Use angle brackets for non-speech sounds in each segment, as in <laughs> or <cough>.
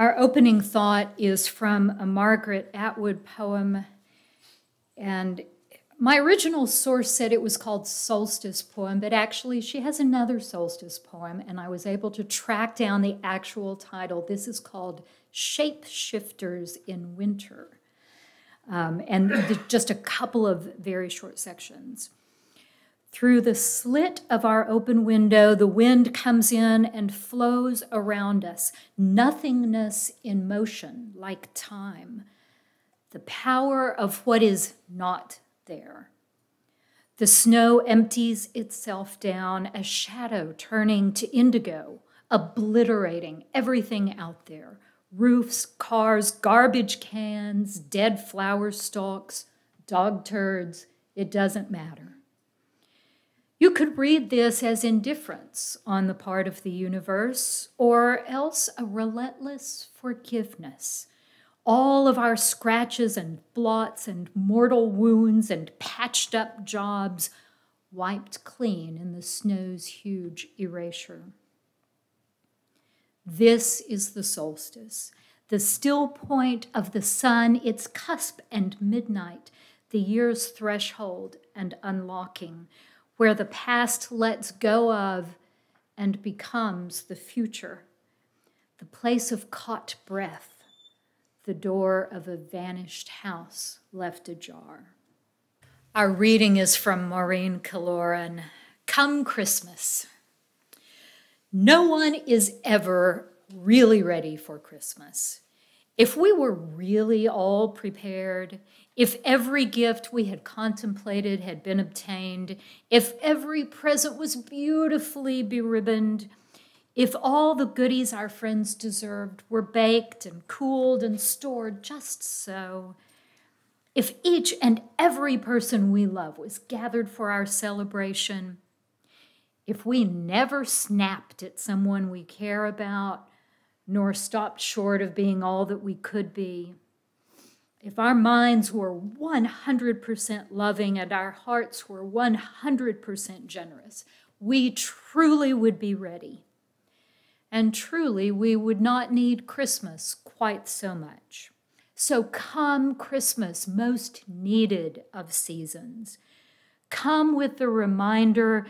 Our opening thought is from a Margaret Atwood poem, and my original source said it was called Solstice Poem, but actually she has another solstice poem, and I was able to track down the actual title. This is called Shapeshifters in Winter, um, and just a couple of very short sections. Through the slit of our open window, the wind comes in and flows around us, nothingness in motion, like time, the power of what is not there. The snow empties itself down, a shadow turning to indigo, obliterating everything out there roofs, cars, garbage cans, dead flower stalks, dog turds. It doesn't matter. You could read this as indifference on the part of the universe, or else a relentless forgiveness all of our scratches and blots and mortal wounds and patched up jobs wiped clean in the snow's huge erasure. This is the solstice, the still point of the sun, its cusp and midnight, the year's threshold and unlocking, where the past lets go of and becomes the future, the place of caught breath, the door of a vanished house left ajar. Our reading is from Maureen Killoran Come Christmas. No one is ever really ready for Christmas. If we were really all prepared, if every gift we had contemplated had been obtained, if every present was beautifully beribboned, if all the goodies our friends deserved were baked and cooled and stored just so, if each and every person we love was gathered for our celebration, if we never snapped at someone we care about, nor stopped short of being all that we could be, if our minds were 100% loving and our hearts were 100% generous, we truly would be ready and truly we would not need Christmas quite so much. So come Christmas, most needed of seasons. Come with the reminder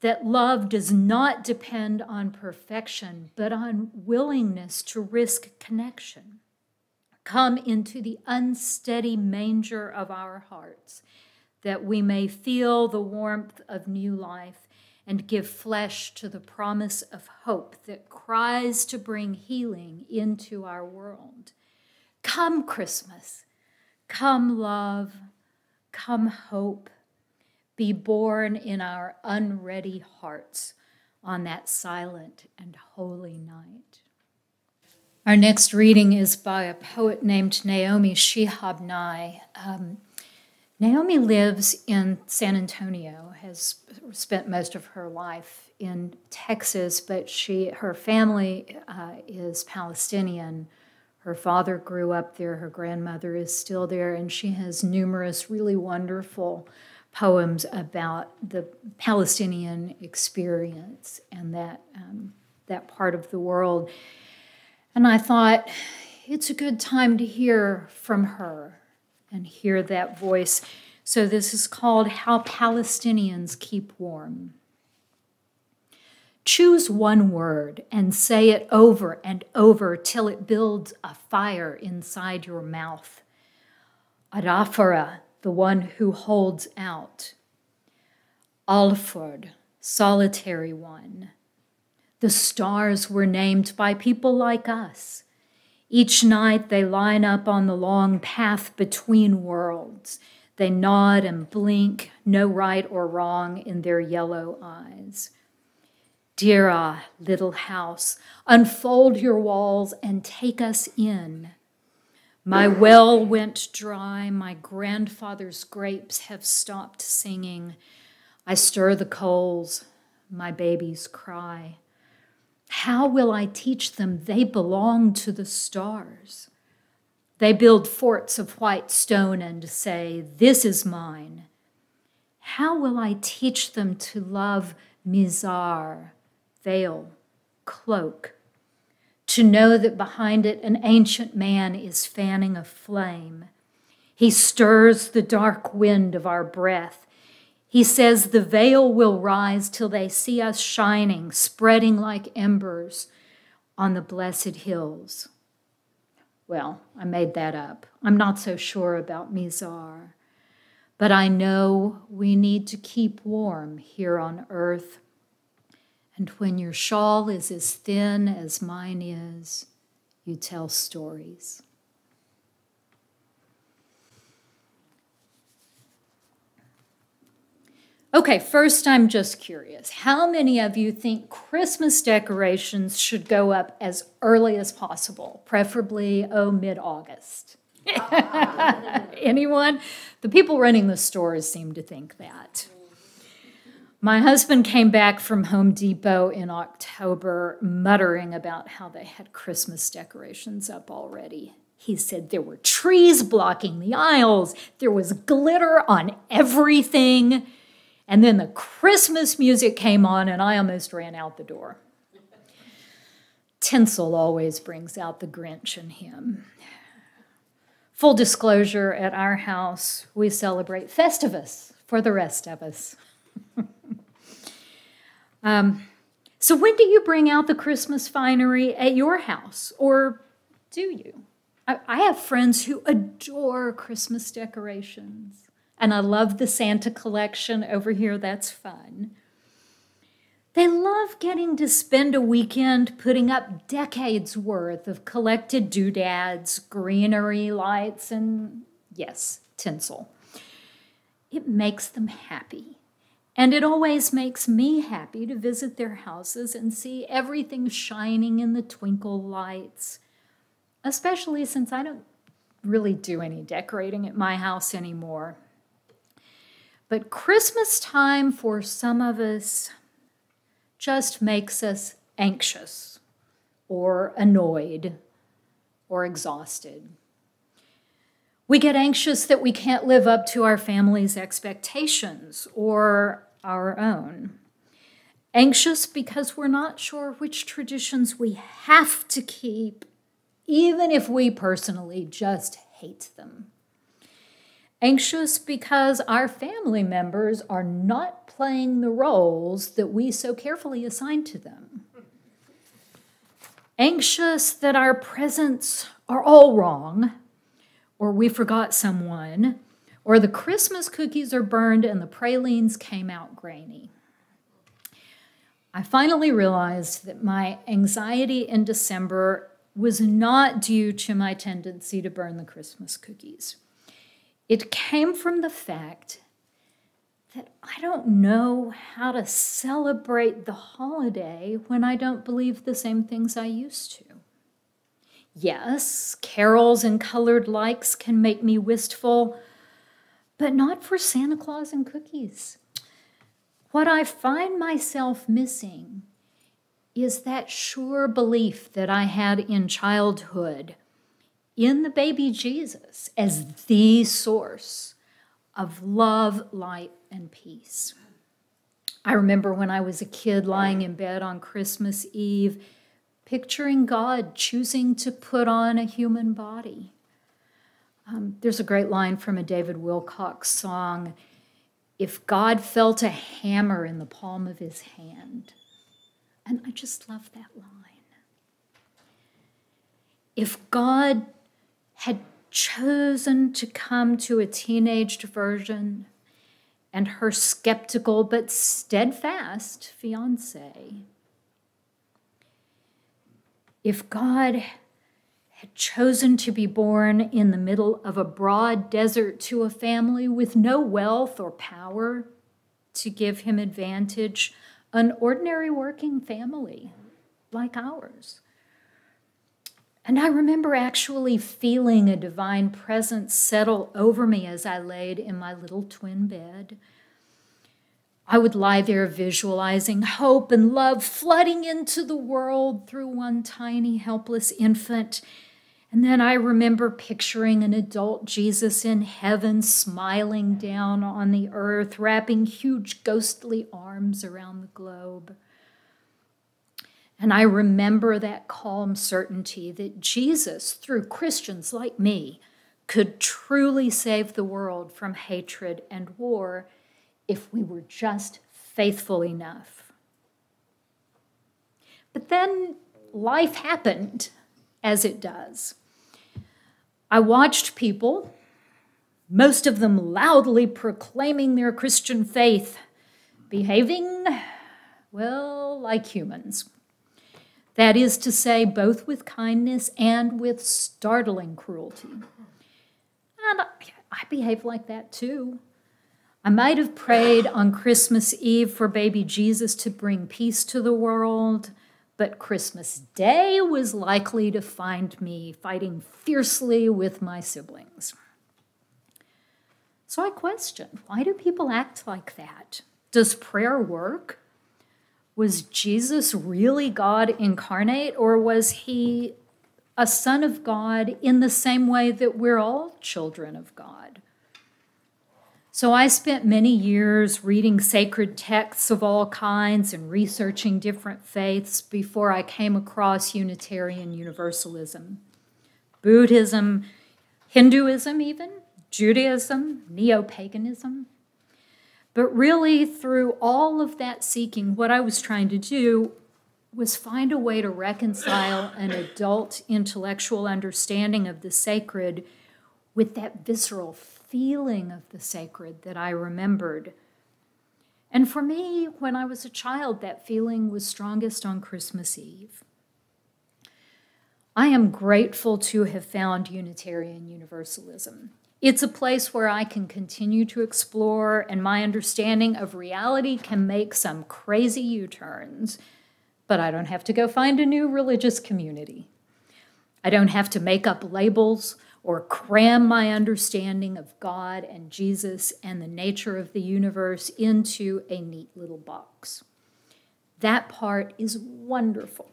that love does not depend on perfection, but on willingness to risk connection. Come into the unsteady manger of our hearts, that we may feel the warmth of new life and give flesh to the promise of hope that cries to bring healing into our world. Come, Christmas. Come, love. Come, hope. Be born in our unready hearts on that silent and holy night. Our next reading is by a poet named Naomi Shihab Nye. Um, Naomi lives in San Antonio, has spent most of her life in Texas, but she her family uh, is Palestinian. Her father grew up there, her grandmother is still there, and she has numerous really wonderful poems about the Palestinian experience and that um, that part of the world. And I thought it's a good time to hear from her and hear that voice. So, this is called How Palestinians Keep Warm. Choose one word and say it over and over till it builds a fire inside your mouth. Adhafera, the one who holds out. Alphard, solitary one. The stars were named by people like us. Each night they line up on the long path between worlds. They nod and blink, no right or wrong in their yellow eyes. Dear ah, little house, unfold your walls and take us in. My well went dry, my grandfather's grapes have stopped singing. I stir the coals, my babies cry. How will I teach them they belong to the stars? They build forts of white stone and say, This is mine. How will I teach them to love mizar, veil, cloak, to know that behind it an ancient man is fanning a flame. He stirs the dark wind of our breath. He says the veil will rise till they see us shining, spreading like embers on the blessed hills. Well, I made that up. I'm not so sure about Mizar. But I know we need to keep warm here on earth. And when your shawl is as thin as mine is, you tell stories. Okay, first, I'm just curious. How many of you think Christmas decorations should go up as early as possible, preferably, oh, mid August? <laughs> Anyone? The people running the stores seem to think that. My husband came back from Home Depot in October muttering about how they had Christmas decorations up already. He said there were trees blocking the aisles, there was glitter on everything. And then the Christmas music came on, and I almost ran out the door. Tinsel always brings out the Grinch in him. Full disclosure at our house, we celebrate Festivus for the rest of us. <laughs> um, so, when do you bring out the Christmas finery at your house, or do you? I, I have friends who adore Christmas decorations. And I love the Santa collection over here. That's fun. They love getting to spend a weekend putting up decades worth of collected doodads, greenery, lights, and yes, tinsel. It makes them happy. And it always makes me happy to visit their houses and see everything shining in the twinkle lights, especially since I don't really do any decorating at my house anymore. But Christmas time for some of us just makes us anxious or annoyed or exhausted. We get anxious that we can't live up to our family's expectations or our own. Anxious because we're not sure which traditions we have to keep, even if we personally just hate them anxious because our family members are not playing the roles that we so carefully assign to them. Anxious that our presents are all wrong, or we forgot someone, or the Christmas cookies are burned and the pralines came out grainy. I finally realized that my anxiety in December was not due to my tendency to burn the Christmas cookies. It came from the fact that I don't know how to celebrate the holiday when I don't believe the same things I used to. Yes, carols and colored lights can make me wistful, but not for Santa Claus and cookies. What I find myself missing is that sure belief that I had in childhood in the baby Jesus as the source of love, light, and peace. I remember when I was a kid lying in bed on Christmas Eve, picturing God choosing to put on a human body. Um, there's a great line from a David Wilcox song If God felt a hammer in the palm of his hand. And I just love that line. If God had chosen to come to a teenaged version and her skeptical but steadfast fiance. If God had chosen to be born in the middle of a broad desert to a family with no wealth or power to give him advantage, an ordinary working family like ours. And I remember actually feeling a divine presence settle over me as I laid in my little twin bed. I would lie there visualizing hope and love flooding into the world through one tiny, helpless infant. And then I remember picturing an adult Jesus in heaven smiling down on the earth, wrapping huge ghostly arms around the globe. And I remember that calm certainty that Jesus, through Christians like me, could truly save the world from hatred and war if we were just faithful enough. But then life happened, as it does. I watched people, most of them loudly proclaiming their Christian faith, behaving, well, like humans. That is to say, both with kindness and with startling cruelty. And I behave like that too. I might have prayed on Christmas Eve for baby Jesus to bring peace to the world, but Christmas Day was likely to find me fighting fiercely with my siblings. So I questioned why do people act like that? Does prayer work? Was Jesus really God incarnate, or was he a son of God in the same way that we're all children of God? So I spent many years reading sacred texts of all kinds and researching different faiths before I came across Unitarian Universalism. Buddhism, Hinduism, even, Judaism, neo paganism. But really, through all of that seeking, what I was trying to do was find a way to reconcile an adult intellectual understanding of the sacred with that visceral feeling of the sacred that I remembered. And for me, when I was a child, that feeling was strongest on Christmas Eve. I am grateful to have found Unitarian Universalism. It's a place where I can continue to explore, and my understanding of reality can make some crazy U turns, but I don't have to go find a new religious community. I don't have to make up labels or cram my understanding of God and Jesus and the nature of the universe into a neat little box. That part is wonderful.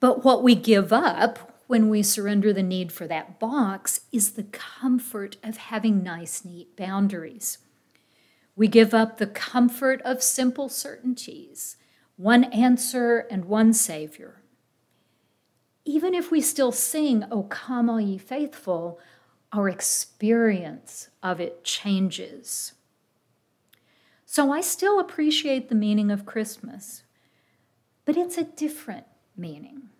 But what we give up when we surrender the need for that box is the comfort of having nice, neat boundaries. We give up the comfort of simple certainties, one answer and one Savior. Even if we still sing, O come, all ye faithful, our experience of it changes. So I still appreciate the meaning of Christmas, but it's a different meaning.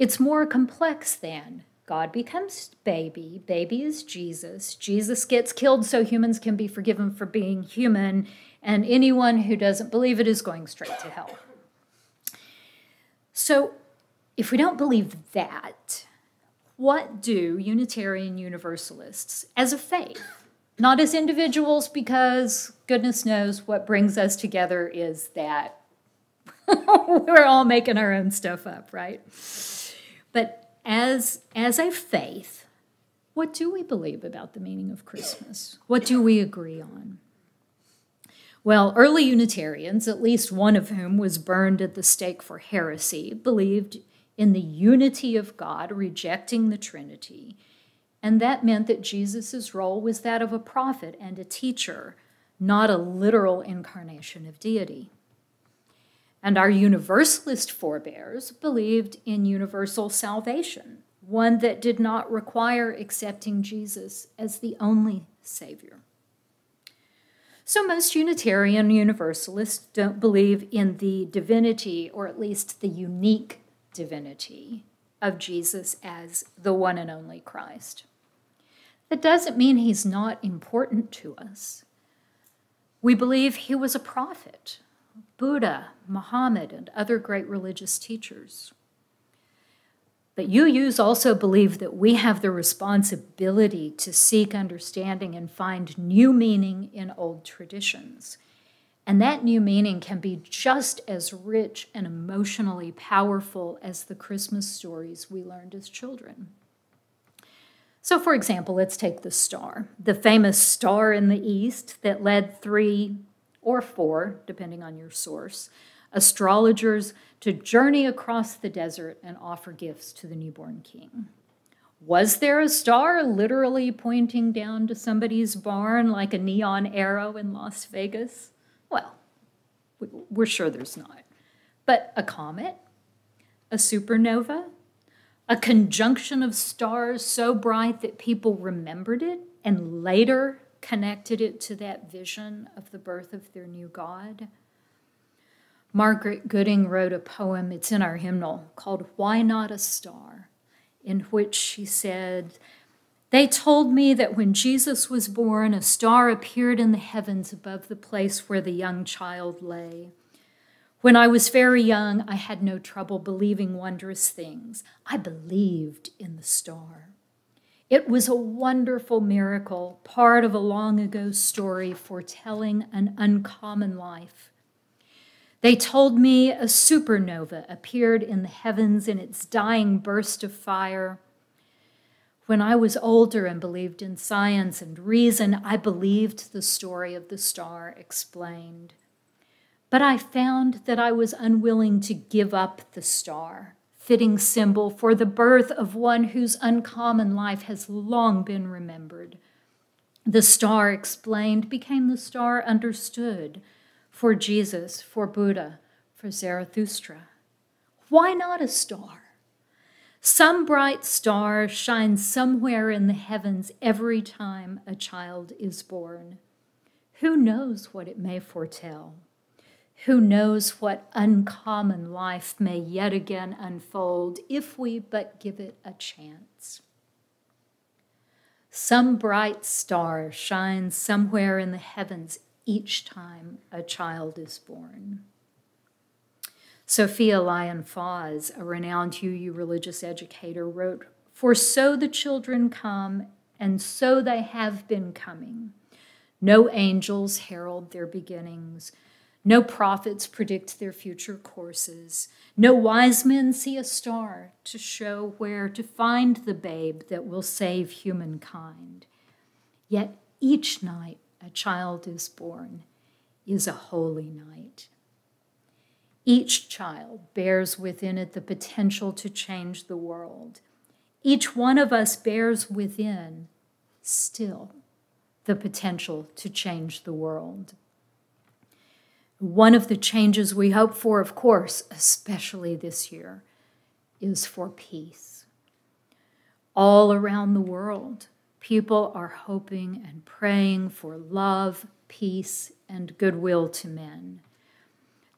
It's more complex than God becomes baby, baby is Jesus, Jesus gets killed so humans can be forgiven for being human, and anyone who doesn't believe it is going straight to hell. So, if we don't believe that, what do Unitarian Universalists as a faith, not as individuals, because goodness knows what brings us together is that <laughs> we're all making our own stuff up, right? But as, as a faith, what do we believe about the meaning of Christmas? What do we agree on? Well, early Unitarians, at least one of whom was burned at the stake for heresy, believed in the unity of God, rejecting the Trinity. And that meant that Jesus' role was that of a prophet and a teacher, not a literal incarnation of deity. And our Universalist forebears believed in universal salvation, one that did not require accepting Jesus as the only Savior. So, most Unitarian Universalists don't believe in the divinity, or at least the unique divinity, of Jesus as the one and only Christ. That doesn't mean he's not important to us. We believe he was a prophet, Buddha, Muhammad, and other great religious teachers. But UUs also believe that we have the responsibility to seek understanding and find new meaning in old traditions. And that new meaning can be just as rich and emotionally powerful as the Christmas stories we learned as children. So, for example, let's take the star, the famous star in the east that led three or four, depending on your source, astrologers to journey across the desert and offer gifts to the newborn king. Was there a star literally pointing down to somebody's barn like a neon arrow in Las Vegas? Well, we're sure there's not. but a comet, a supernova, a conjunction of stars so bright that people remembered it and later connected it to that vision of the birth of their new God. Margaret Gooding wrote a poem, it's in our hymnal, called Why Not a Star, in which she said, They told me that when Jesus was born, a star appeared in the heavens above the place where the young child lay. When I was very young, I had no trouble believing wondrous things. I believed in the star. It was a wonderful miracle, part of a long ago story foretelling an uncommon life. They told me a supernova appeared in the heavens in its dying burst of fire. When I was older and believed in science and reason, I believed the story of the star explained. But I found that I was unwilling to give up the star, fitting symbol for the birth of one whose uncommon life has long been remembered. The star explained became the star understood for Jesus, for Buddha, for Zarathustra. Why not a star? Some bright star shines somewhere in the heavens every time a child is born. Who knows what it may foretell? Who knows what uncommon life may yet again unfold if we but give it a chance? Some bright star shines somewhere in the heavens each time a child is born. Sophia Lyon Fahs, a renowned UU religious educator, wrote, For so the children come, and so they have been coming. No angels herald their beginnings. No prophets predict their future courses. No wise men see a star to show where to find the babe that will save humankind. Yet each night a child is born is a holy night. Each child bears within it the potential to change the world. Each one of us bears within still the potential to change the world. One of the changes we hope for, of course, especially this year, is for peace. All around the world, people are hoping and praying for love, peace, and goodwill to men.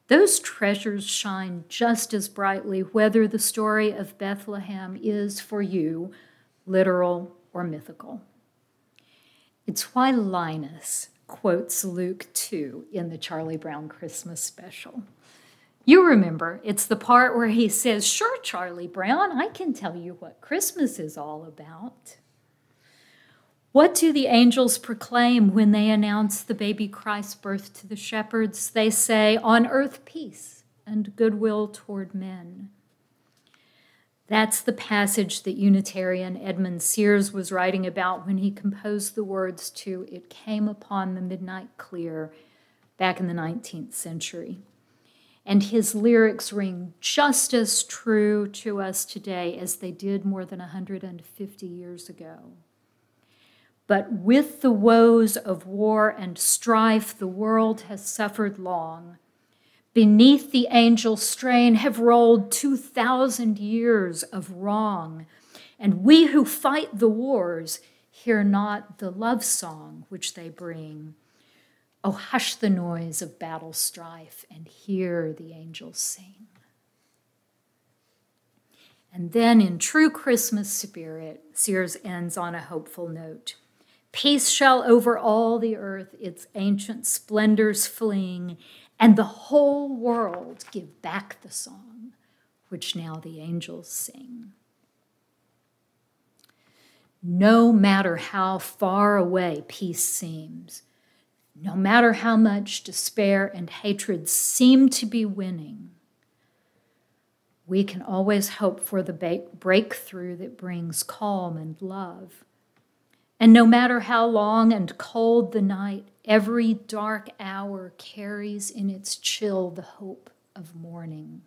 Those treasures shine just as brightly whether the story of Bethlehem is for you literal or mythical. It's why Linus, quotes Luke 2 in the Charlie Brown Christmas special. You remember, it's the part where he says, Sure, Charlie Brown, I can tell you what Christmas is all about. What do the angels proclaim when they announce the baby Christ's birth to the shepherds? They say, On earth, peace and goodwill toward men. That's the passage that Unitarian Edmund Sears was writing about when he composed the words to It Came Upon the Midnight Clear back in the 19th century. And his lyrics ring just as true to us today as they did more than 150 years ago. But with the woes of war and strife, the world has suffered long Beneath the angel strain have rolled 2,000 years of wrong. And we who fight the wars hear not the love song which they bring. Oh, hush the noise of battle strife and hear the angels sing. And then, in true Christmas spirit, Sears ends on a hopeful note. Peace shall over all the earth its ancient splendors fling, and the whole world give back the song which now the angels sing. No matter how far away peace seems, no matter how much despair and hatred seem to be winning, we can always hope for the breakthrough that brings calm and love. And no matter how long and cold the night, Every dark hour carries in its chill the hope of morning.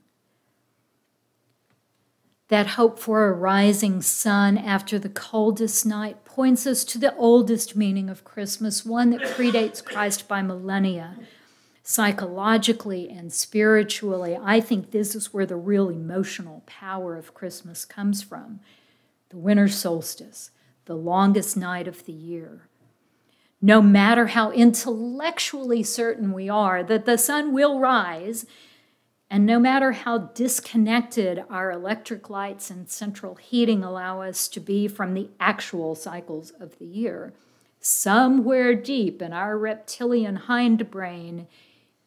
That hope for a rising sun after the coldest night points us to the oldest meaning of Christmas, one that predates Christ by millennia. Psychologically and spiritually, I think this is where the real emotional power of Christmas comes from. The winter solstice, the longest night of the year. No matter how intellectually certain we are that the sun will rise, and no matter how disconnected our electric lights and central heating allow us to be from the actual cycles of the year, somewhere deep in our reptilian hindbrain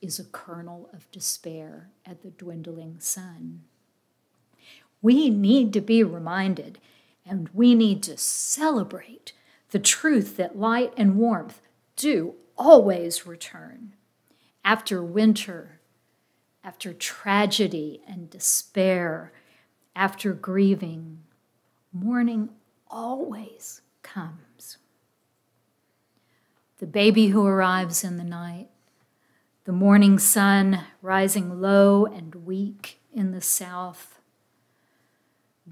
is a kernel of despair at the dwindling sun. We need to be reminded, and we need to celebrate the truth that light and warmth do always return. After winter, after tragedy and despair, after grieving, morning always comes. The baby who arrives in the night, the morning sun rising low and weak in the south,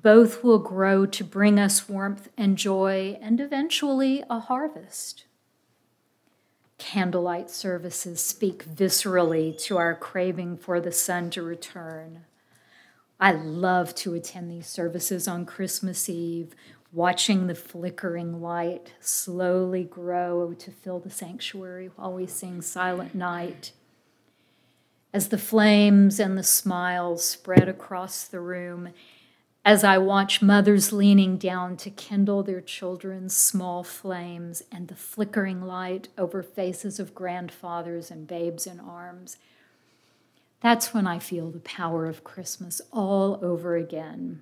both will grow to bring us warmth and joy and eventually a harvest candlelight services speak viscerally to our craving for the sun to return. I love to attend these services on Christmas Eve, watching the flickering light slowly grow to fill the sanctuary while we sing Silent Night. As the flames and the smiles spread across the room, as I watch mothers leaning down to kindle their children's small flames and the flickering light over faces of grandfathers and babes in arms. That's when I feel the power of Christmas all over again.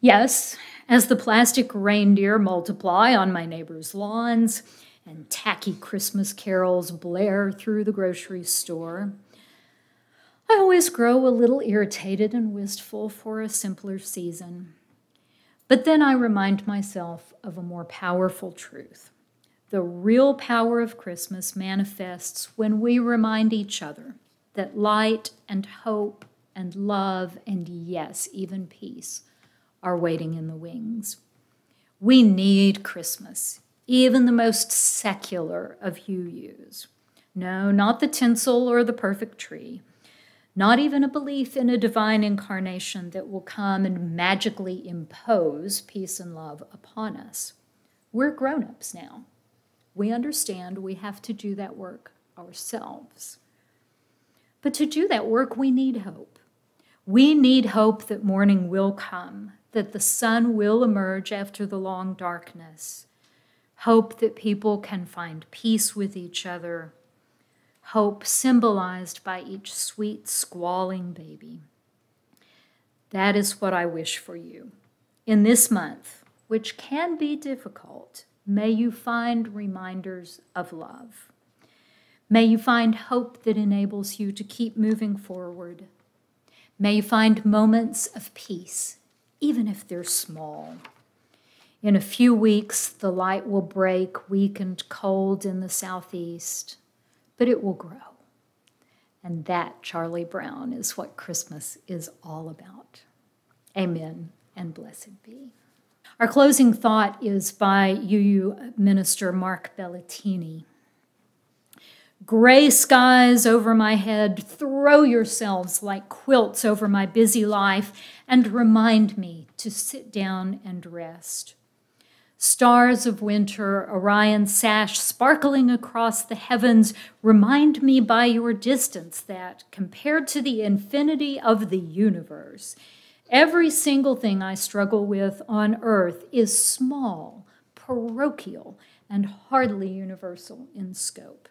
Yes, as the plastic reindeer multiply on my neighbors' lawns and tacky Christmas carols blare through the grocery store, I always grow a little irritated and wistful for a simpler season. But then I remind myself of a more powerful truth. The real power of Christmas manifests when we remind each other that light and hope and love and, yes, even peace are waiting in the wings. We need Christmas, even the most secular of UUs. No, not the tinsel or the perfect tree not even a belief in a divine incarnation that will come and magically impose peace and love upon us. We're grown ups now. We understand we have to do that work ourselves. But to do that work, we need hope. We need hope that morning will come, that the sun will emerge after the long darkness. Hope that people can find peace with each other hope symbolized by each sweet, squalling baby. That is what I wish for you. In this month, which can be difficult, may you find reminders of love. May you find hope that enables you to keep moving forward. May you find moments of peace, even if they're small. In a few weeks, the light will break, weak and cold in the southeast but it will grow. And that, Charlie Brown, is what Christmas is all about. Amen and blessed be. Our closing thought is by UU minister Mark Belletini. Gray skies over my head, throw yourselves like quilts over my busy life and remind me to sit down and rest. Stars of winter, Orion's sash sparkling across the heavens, remind me by your distance that, compared to the infinity of the universe, every single thing I struggle with on earth is small, parochial, and hardly universal in scope.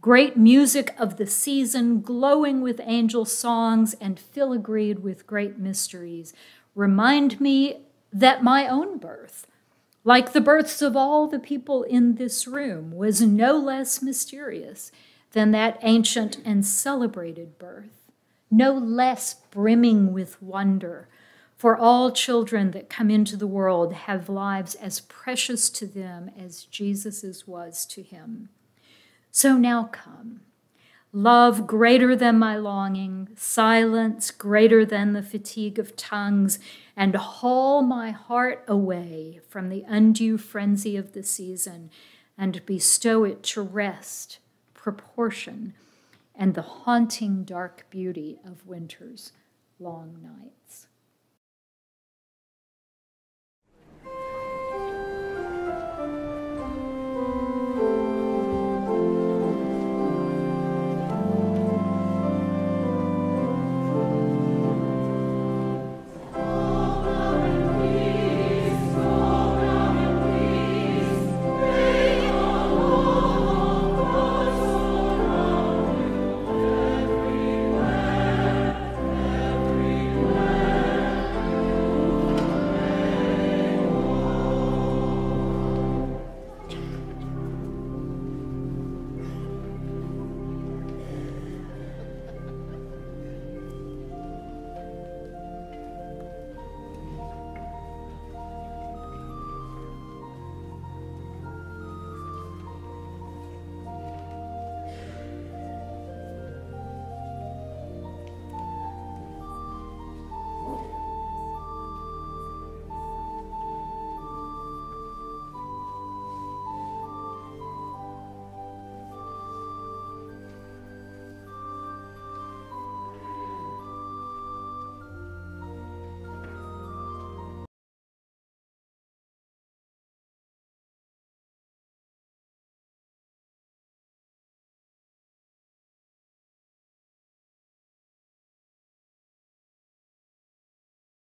Great music of the season, glowing with angel songs and filigreed with great mysteries, remind me that my own birth like the births of all the people in this room, was no less mysterious than that ancient and celebrated birth, no less brimming with wonder. For all children that come into the world have lives as precious to them as Jesus's was to him. So now come love greater than my longing, silence greater than the fatigue of tongues, and haul my heart away from the undue frenzy of the season and bestow it to rest, proportion, and the haunting dark beauty of winter's long nights.